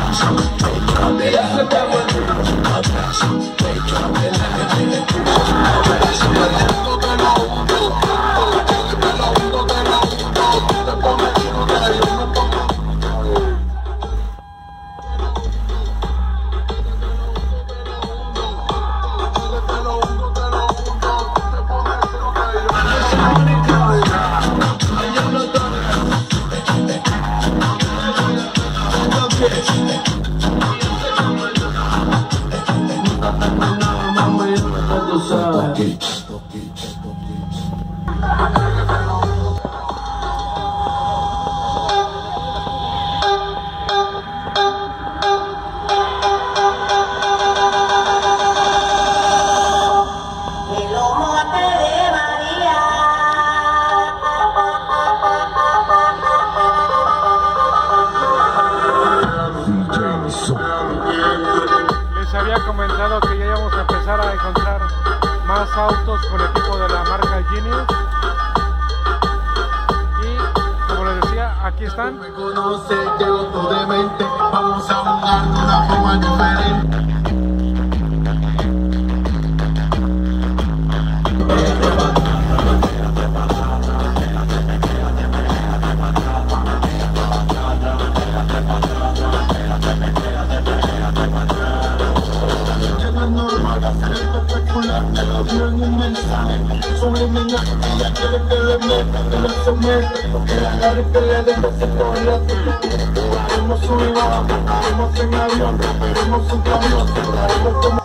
Wake up, wake up, take up, wake take wake up, wake up, wake up, Toque, toque, toque. Les había comentado que ya íbamos a empezar a encontrar más autos con el equipo de la marca Genius. Y como les decía, aquí están. Me conoce, de mente, vamos a una forma diferente. popular me lo dio en un mensaje subliminal. Ella quiere que le meta, que le someta, que la agarre, que le deje ese correte. Haremos un en avión, haremos un camión, como